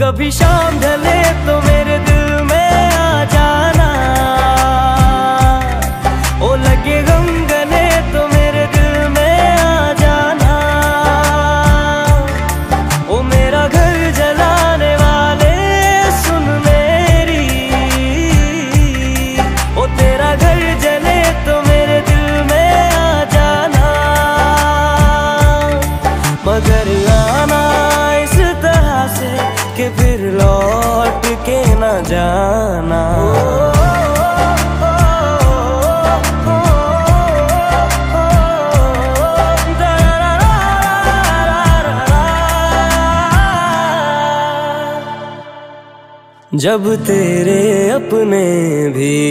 कभी शाम ढले लौट के न जाना। जब तेरे अपने भी